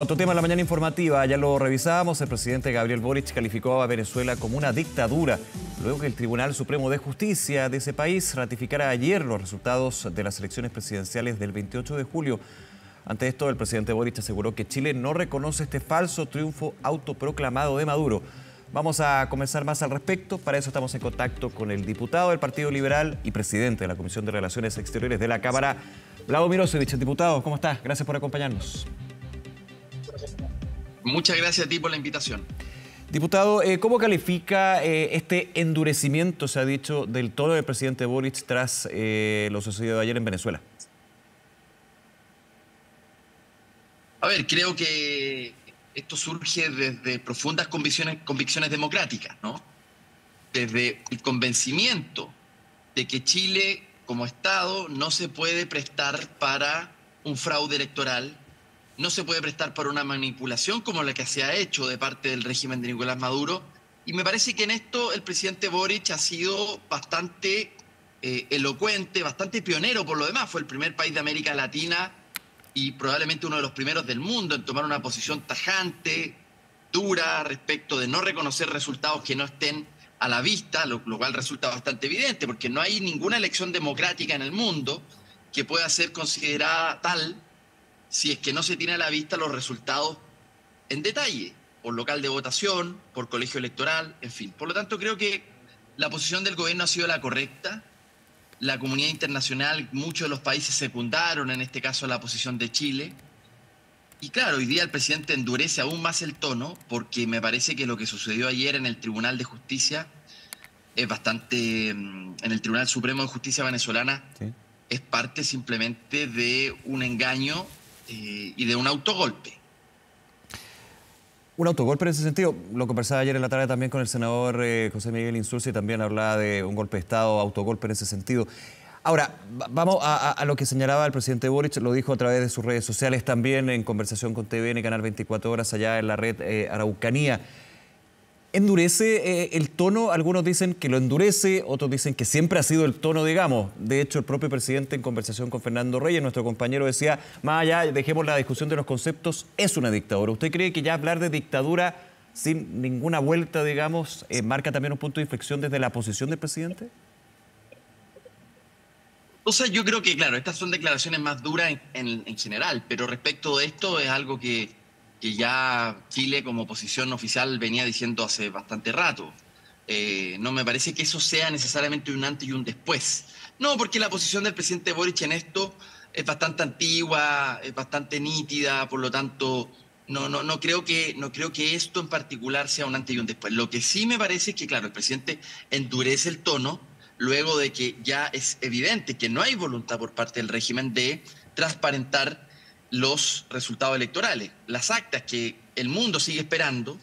Otro tema de la mañana informativa, ya lo revisábamos, el presidente Gabriel Boric calificó a Venezuela como una dictadura, luego que el Tribunal Supremo de Justicia de ese país ratificara ayer los resultados de las elecciones presidenciales del 28 de julio. Ante esto, el presidente Boric aseguró que Chile no reconoce este falso triunfo autoproclamado de Maduro. Vamos a comenzar más al respecto, para eso estamos en contacto con el diputado del Partido Liberal y presidente de la Comisión de Relaciones Exteriores de la Cámara, Vlado Mirosevich. Diputado, ¿cómo estás? Gracias por acompañarnos. Muchas gracias a ti por la invitación. Diputado, eh, ¿cómo califica eh, este endurecimiento, se ha dicho, del tono del presidente Boric tras eh, lo sucedido ayer en Venezuela? A ver, creo que esto surge desde profundas convicciones, convicciones democráticas, ¿no? Desde el convencimiento de que Chile como Estado no se puede prestar para un fraude electoral no se puede prestar para una manipulación como la que se ha hecho de parte del régimen de Nicolás Maduro. Y me parece que en esto el presidente Boric ha sido bastante eh, elocuente, bastante pionero por lo demás. Fue el primer país de América Latina y probablemente uno de los primeros del mundo en tomar una posición tajante, dura, respecto de no reconocer resultados que no estén a la vista, lo, lo cual resulta bastante evidente, porque no hay ninguna elección democrática en el mundo que pueda ser considerada tal si es que no se tiene a la vista los resultados en detalle, por local de votación, por colegio electoral, en fin. Por lo tanto, creo que la posición del gobierno ha sido la correcta. La comunidad internacional, muchos de los países secundaron, en este caso, la posición de Chile. Y claro, hoy día el presidente endurece aún más el tono, porque me parece que lo que sucedió ayer en el Tribunal de Justicia es bastante, mm, en el Tribunal Supremo de Justicia venezolana, es parte simplemente de un engaño y de un autogolpe. Un autogolpe en ese sentido. Lo conversaba ayer en la tarde también con el senador eh, José Miguel Insulza y también hablaba de un golpe de Estado, autogolpe en ese sentido. Ahora, vamos a, lo que señalaba el presidente Boric, lo dijo a través de sus redes sociales también en conversación con TVN, Canal 24 Horas, allá en la red eh, Araucanía. ¿Endurece eh, el tono? Algunos dicen que lo endurece, otros dicen que siempre ha sido el tono, digamos. De hecho, el propio presidente en conversación con Fernando Reyes, nuestro compañero, decía, más allá, dejemos la discusión de los conceptos, es una dictadura. ¿Usted cree que ya hablar de dictadura sin ninguna vuelta, digamos, eh, marca también un punto de inflexión desde la posición del presidente? O sea, yo creo que, claro, estas son declaraciones más duras en general, pero respecto de esto es algo que que ya Chile como posición oficial venía diciendo hace bastante rato. Eh, no me parece que eso sea necesariamente un antes y un después. No, porque la posición del presidente Boric en esto es bastante antigua, es bastante nítida, por lo tanto, no, no, no, creo que, no creo que esto en particular sea un antes y un después. Lo que sí me parece es que, claro, el presidente endurece el tono luego de que ya es evidente que no hay voluntad por parte del régimen de transparentar los resultados electorales, las actas que el mundo sigue esperando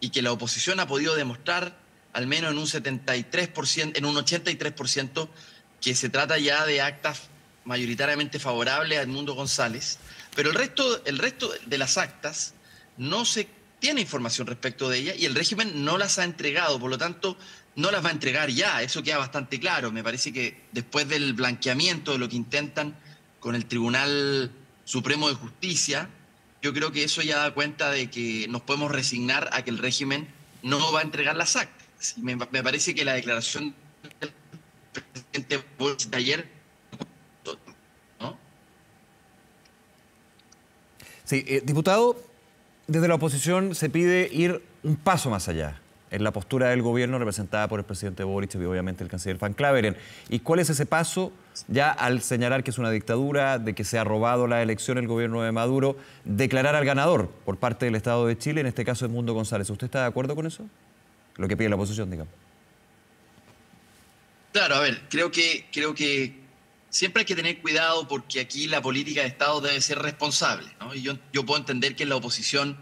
y que la oposición ha podido demostrar al menos en un 73%, en un 83%, que se trata ya de actas mayoritariamente favorables al mundo González, pero el resto, el resto de las actas no se tiene información respecto de ellas y el régimen no las ha entregado, por lo tanto no las va a entregar ya, eso queda bastante claro. Me parece que después del blanqueamiento de lo que intentan con el Tribunal Supremo de Justicia, yo creo que eso ya da cuenta de que nos podemos resignar a que el régimen no va a entregar las actas. Me, me parece que la declaración del presidente de ayer... Sí, eh, diputado, desde la oposición se pide ir un paso más allá en la postura del gobierno representada por el presidente Boric y obviamente el canciller Van Claveren. ¿Y cuál es ese paso ya al señalar que es una dictadura, de que se ha robado la elección el gobierno de Maduro, declarar al ganador por parte del Estado de Chile, en este caso es Mundo González? ¿Usted está de acuerdo con eso? Lo que pide la oposición, digamos. Claro, a ver, creo que, creo que siempre hay que tener cuidado porque aquí la política de Estado debe ser responsable. Y yo, yo puedo entender que la oposición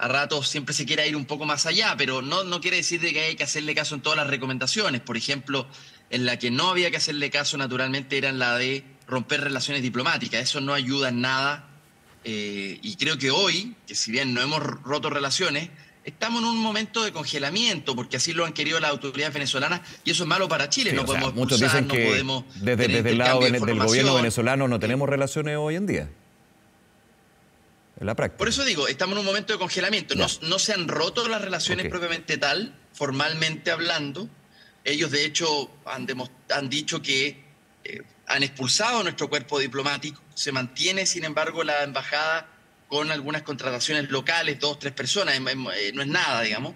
a ratos siempre se quiera ir un poco más allá, pero no, no quiere decir de que hay que hacerle caso en todas las recomendaciones. Por ejemplo, en la que no había que hacerle caso naturalmente era en la de romper relaciones diplomáticas. Eso no ayuda en nada. Eh, y creo que hoy, que si bien no hemos roto relaciones, estamos en un momento de congelamiento, porque así lo han querido las autoridades venezolanas, y eso es malo para Chile. no podemos muchos dicen que podemos desde, desde el lado del gobierno venezolano no tenemos relaciones hoy en día. En la práctica. Por eso digo, estamos en un momento de congelamiento. No, no, se han roto las relaciones propiamente tal, formalmente hablando. Ellos, de hecho, han, han dicho que eh, han expulsado a nuestro cuerpo diplomático. Se mantiene, sin embargo, la embajada con algunas contrataciones locales, dos, tres personas, eh, no es nada, digamos.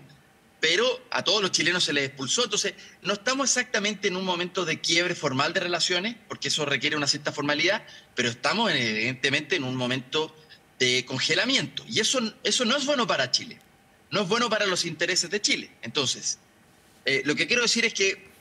Pero a todos los chilenos se les expulsó. Entonces, no estamos exactamente en un momento de quiebre formal de relaciones, porque eso requiere una cierta formalidad, pero estamos evidentemente en un momento de congelamiento. Y eso, eso no es bueno para Chile. No es bueno para los intereses de Chile. Entonces, eh, lo que quiero decir es que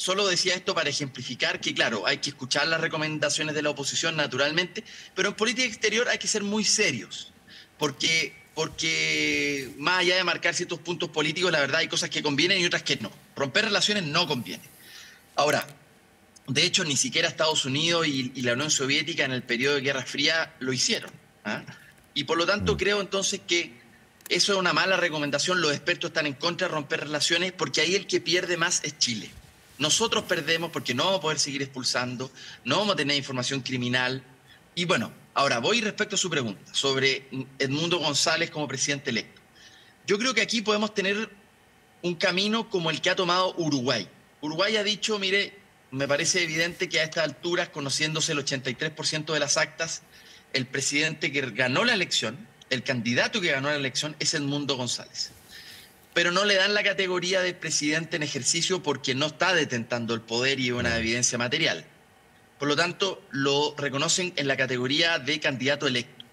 Solo decía esto para ejemplificar que, claro, hay que escuchar las recomendaciones de la oposición naturalmente, pero en política exterior hay que ser muy serios, porque, porque más allá de marcar ciertos puntos políticos, la verdad hay cosas que convienen y otras que no. Romper relaciones no conviene. Ahora, de hecho, ni siquiera Estados Unidos y, la Unión Soviética en el periodo de Guerra Fría lo hicieron. ¿Ah? Y por lo tanto, mm. creo entonces que eso es una mala recomendación. Los expertos están en contra de romper relaciones porque ahí el que pierde más es Chile. Nosotros perdemos porque no vamos a poder seguir expulsando, no vamos a tener información criminal. Y bueno, ahora voy respecto a su pregunta sobre Edmundo González como presidente electo. Yo creo que aquí podemos tener un camino como el que ha tomado Uruguay. Uruguay ha dicho, mire, me parece evidente que a estas alturas, conociéndose el 83% de las actas, el presidente que ganó la elección, el candidato que ganó la elección es Edmundo González pero no le dan la categoría de presidente en ejercicio porque no está detentando el poder y una evidencia material. Por lo tanto, lo reconocen en la categoría de candidato electo.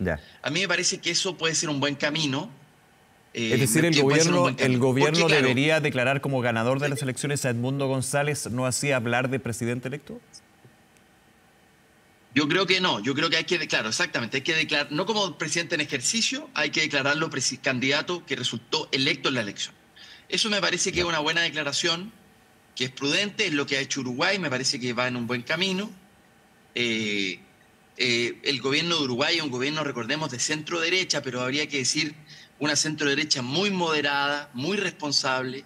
A mí me parece que eso puede ser un buen camino. Eh, es decir, el gobierno, el gobierno debería declarar como ganador de las elecciones a Edmundo González, ¿no así hablar de presidente electo? Yo creo que no, yo creo que hay que, claro, exactamente, hay que declarar, no como presidente en ejercicio, hay que declararlo candidato que resultó electo en la elección. Eso me parece que es una buena declaración, que es prudente, es lo que ha hecho Uruguay, me parece que va en un buen camino. Eh, eh, el gobierno de Uruguay es un gobierno, recordemos, de centro derecha, pero habría que decir una centro derecha muy moderada, muy responsable,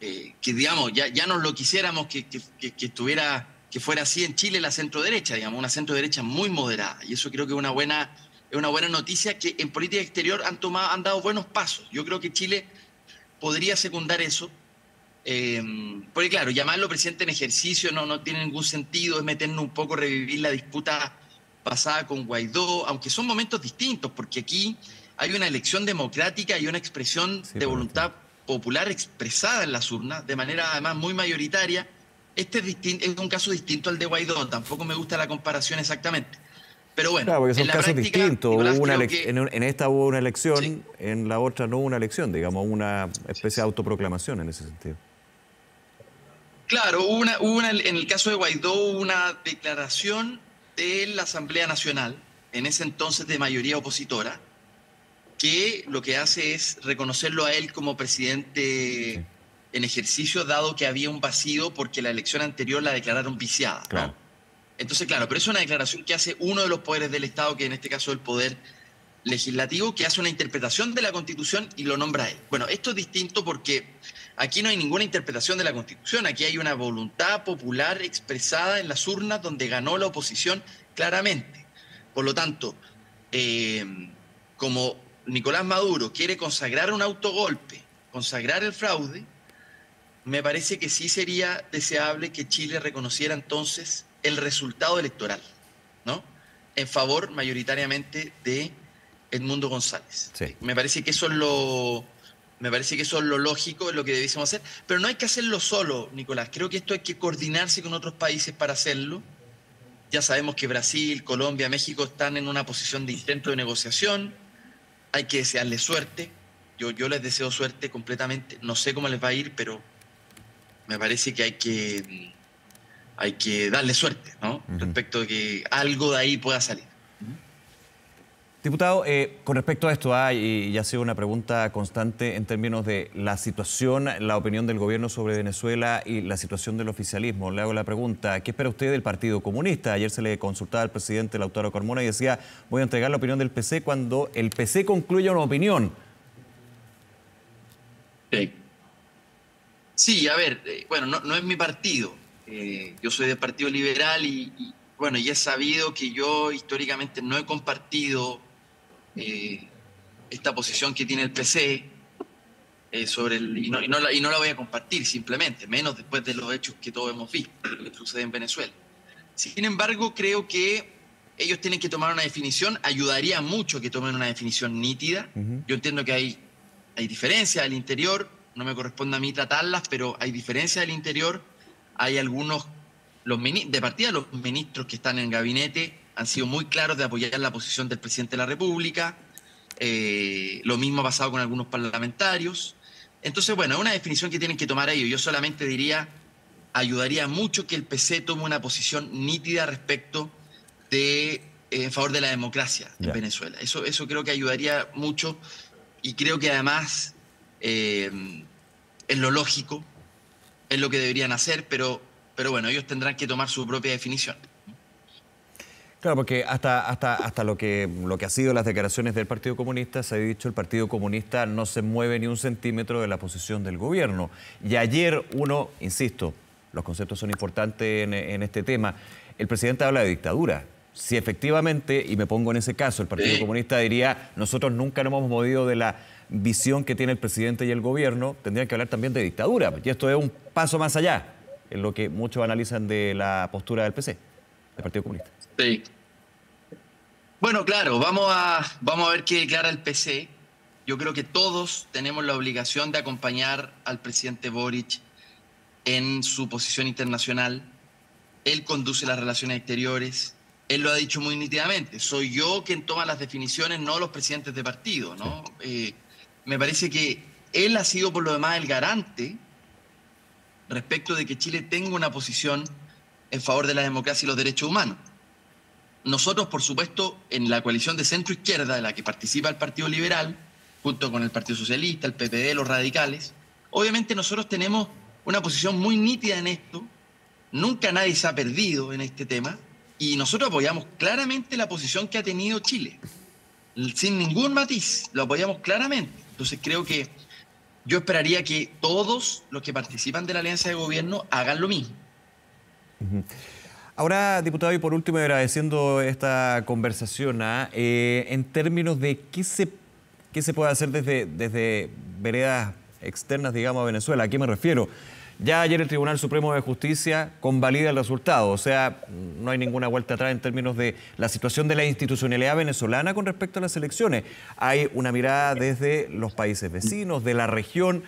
eh, que digamos, ya, ya nos lo quisiéramos que, que, que estuviera que fuera así en Chile la centro derecha, digamos, una centro derecha muy moderada. Y eso creo que es una buena, es una buena noticia que en política exterior han, tomado, han dado buenos pasos. Yo creo que Chile podría secundar eso. Eh, porque claro, llamarlo presidente en ejercicio no, no tiene ningún sentido, es meternos un poco, revivir la disputa pasada con Guaidó, aunque son momentos distintos, porque aquí hay una elección democrática y una expresión de voluntad popular expresada en las urnas, de manera además muy mayoritaria, este es, un caso distinto al de Guaidó, tampoco me gusta la comparación exactamente. Pero bueno, claro, porque son casos distintos. en, esta hubo una elección, en la otra no hubo una elección, digamos, una especie de autoproclamación en ese sentido. Claro, hubo una, en el caso de Guaidó hubo una declaración de la Asamblea Nacional, en ese entonces de mayoría opositora, que lo que hace es reconocerlo a él como presidente en ejercicio, dado que había un vacío porque la elección anterior la declararon viciada. Entonces, claro, pero es una declaración que hace uno de los poderes del Estado, que en este caso el poder legislativo, que hace una interpretación de la Constitución y lo nombra a él. Bueno, esto es distinto porque aquí no hay ninguna interpretación de la Constitución, aquí hay una voluntad popular expresada en las urnas donde ganó la oposición claramente. Por lo tanto, eh, como Nicolás Maduro quiere consagrar un autogolpe, consagrar el fraude, me parece que sí sería deseable que Chile reconociera entonces el resultado electoral, ¿no? En favor mayoritariamente de Edmundo González. Me parece que eso es lo me parece que eso es lo lógico, es lo que debiésemos hacer, pero no hay que hacerlo solo, Nicolás. Creo que esto hay que coordinarse con otros países para hacerlo. Ya sabemos que Brasil, Colombia, México están en una posición de intento de negociación. Hay que desearles suerte. Yo, yo les deseo suerte completamente. No sé cómo les va a ir, pero me parece que hay que, hay que darle suerte, ¿no? Respecto de que algo de ahí pueda salir. Diputado, eh, con respecto a esto, hay, y ha sido una pregunta constante en términos de la situación, la opinión del gobierno sobre Venezuela y la situación del oficialismo. Le hago la pregunta, ¿qué espera usted del Partido Comunista? Ayer se le consultaba al presidente Lautaro Carmona y decía, voy a entregar la opinión del PC cuando el PC concluya una opinión. Sí. Sí, a ver, eh, bueno, no, es mi partido. Eh, yo soy del Partido Liberal y, bueno, ya he sabido que yo históricamente no he compartido eh, esta posición que tiene el PC eh, sobre el, y, no, y, no la, y, no, la, voy a compartir simplemente, menos después de los hechos que todos hemos visto, que sucede en Venezuela. Sin embargo, creo que ellos tienen que tomar una definición, ayudaría mucho que tomen una definición nítida. Uh -huh. Yo entiendo que hay, hay diferencias al interior, no me corresponde a mí tratarlas, pero hay diferencias al interior, hay algunos, los de partida los ministros que están en el gabinete han sido muy claros de apoyar la posición del presidente de la República, eh, lo mismo ha pasado con algunos parlamentarios. Entonces, bueno, es una definición que tienen que tomar ellos. Yo solamente diría, ayudaría mucho que el PC tome una posición nítida respecto de eh, en favor de la democracia en Venezuela. Eso, eso creo que ayudaría mucho y creo que además eh, es lo lógico, es lo que deberían hacer, pero, pero bueno, ellos tendrán que tomar su propia definición. Claro, porque hasta, hasta, hasta lo, que, lo que ha sido las declaraciones del Partido Comunista, se ha dicho el Partido Comunista no se mueve ni un centímetro de la posición del gobierno. Y ayer uno, insisto, los conceptos son importantes en, en este tema, el presidente habla de dictadura. Si efectivamente, y me pongo en ese caso, el Partido sí. Comunista diría, nosotros nunca nos hemos movido de la visión que tiene el presidente y el gobierno, tendrían que hablar también de dictadura. Y esto es un paso más allá, en lo que muchos analizan de la postura del PC, del Partido Comunista. Sí. Bueno, claro, vamos a, vamos a ver qué declara el PC. Yo creo que todos tenemos la obligación de acompañar al presidente Boric en su posición internacional. Él conduce las relaciones exteriores. Él lo ha dicho muy nítidamente. Soy yo quien toma las definiciones, no los presidentes de partido. ¿no? Eh, me parece que él ha sido por lo demás el garante respecto de que Chile tenga una posición en favor de la democracia y los derechos humanos. Nosotros, por supuesto, en la coalición de centro-izquierda, de la que participa el Partido Liberal, junto con el Partido Socialista, el PPD, los radicales, obviamente nosotros tenemos una posición muy nítida en esto. Nunca nadie se ha perdido en este tema. Y nosotros apoyamos claramente la posición que ha tenido Chile. Sin ningún matiz, lo apoyamos claramente. Entonces creo que yo esperaría que todos los que participan de la alianza de gobierno hagan lo mismo. Ahora, diputado, y por último, agradeciendo esta conversación, ¿eh? Eh, en términos de qué se, qué se puede hacer desde, desde veredas externas, digamos, a Venezuela, ¿a qué me refiero? Ya ayer el Tribunal Supremo de Justicia convalida el resultado, o sea, no hay ninguna vuelta atrás en términos de la situación de la institucionalidad venezolana con respecto a las elecciones. Hay una mirada desde los países vecinos, de la región.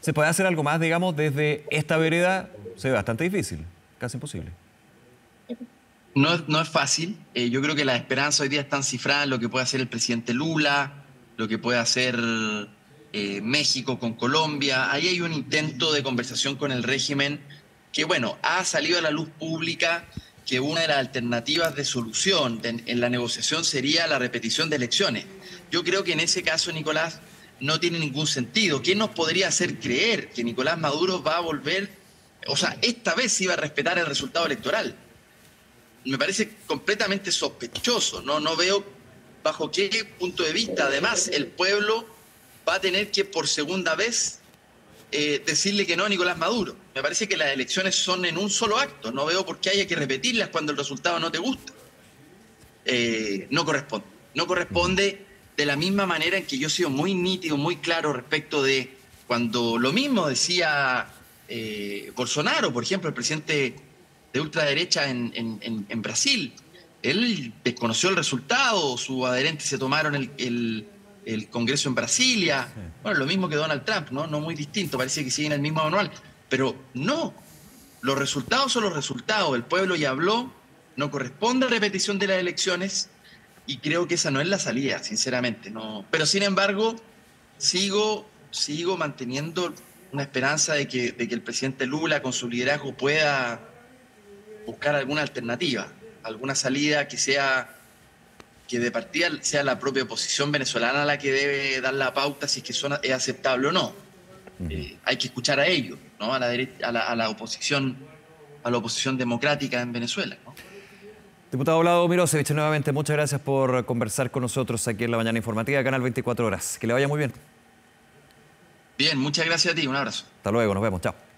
¿Se puede hacer algo más, digamos, desde esta vereda? Se ve bastante difícil, casi imposible. No, es fácil. Eh, yo creo que las esperanzas hoy día están cifradas en lo que puede hacer el presidente Lula, lo que puede hacer eh, México con Colombia. Ahí hay un intento de conversación con el régimen que, bueno, ha salido a la luz pública que una de las alternativas de solución de, en la negociación sería la repetición de elecciones. Yo creo que en ese caso, Nicolás, no tiene ningún sentido. ¿Quién nos podría hacer creer que Nicolás Maduro va a volver, o sea, esta vez iba a respetar el resultado electoral? me parece completamente sospechoso. No, no veo bajo qué punto de vista. Además, el pueblo va a tener que por segunda vez eh, decirle que no a Nicolás Maduro. Me parece que las elecciones son en un solo acto. No veo por qué haya que repetirlas cuando el resultado no te gusta. Eh, no corresponde. No corresponde de la misma manera en que yo he sido muy nítido, muy claro respecto de cuando lo mismo decía eh, Bolsonaro, por ejemplo, el presidente de ultraderecha en, Brasil. Él desconoció el resultado, sus adherentes se tomaron el, el Congreso en Brasilia. Bueno, lo mismo que Donald Trump, ¿no? No muy distinto, parece que siguen el mismo manual. Pero no, los resultados son los resultados. El pueblo ya habló, no corresponde a repetición de las elecciones y creo que esa no es la salida, sinceramente. No. Pero sin embargo, sigo, sigo manteniendo una esperanza de que, de que el presidente Lula con su liderazgo pueda buscar alguna alternativa, alguna salida que sea que de partida sea la propia oposición venezolana la que debe dar la pauta si es que son, es aceptable o no. Uh -huh. eh, hay que escuchar a ellos, ¿no? a, la a, la, a la oposición a la oposición democrática en Venezuela. ¿no? Diputado Vlado Mirosevich, nuevamente muchas gracias por conversar con nosotros aquí en la mañana informativa, Canal 24 Horas. Que le vaya muy bien. Bien, muchas gracias a ti, un abrazo. Hasta luego, nos vemos, chao.